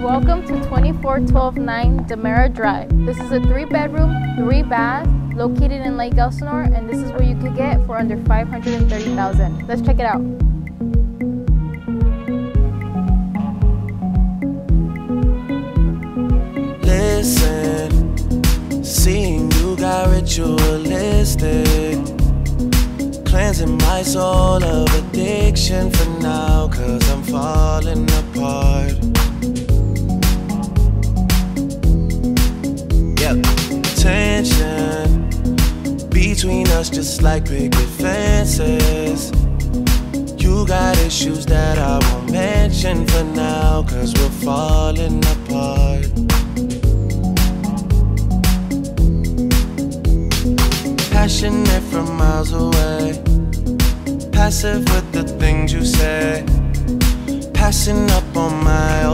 Welcome to 24129 Demera Drive. This is a three bedroom, three bath, located in Lake Elsinore, and this is where you could get for under 530000 Let's check it out. Listen, seeing you got ritualistic, cleansing my soul of addiction for now, between us just like picket fences. You got issues that I won't mention for now, cause we're falling apart. Passionate from miles away, passive with the things you say, passing up on my